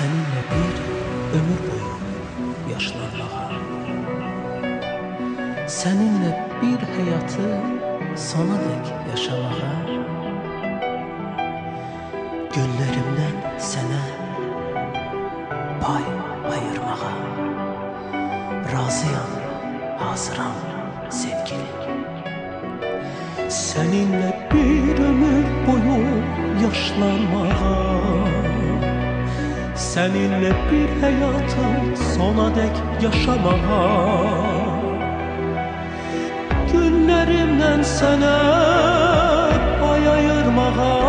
Seninle bir ömür boyu yaşlanmağa. Seninle bir hayatı sona dek yaşamağa. Günlerimden sene pay ayırmağa. Razıyam, hazıram sevgili Seninle bir ömür boyu yaşlanmağa Seninle bir hayatı sona dek yaşamağa Günlerimden sana pay ayırmağa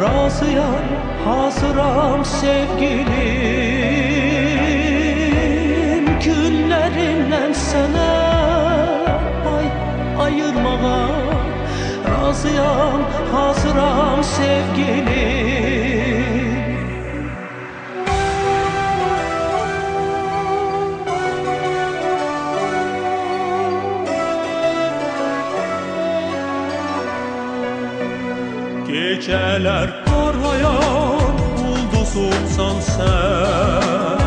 Razıyam, hazıram sevgilim. Günlerimden sana pay ayırmağa Razıyam, hazıram sevgilim Geceler parlayan ulduzumsan sen.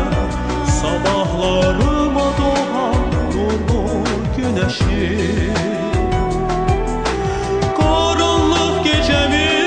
Sabahlarıma doğan nurlu güneşim Karanlık gecemin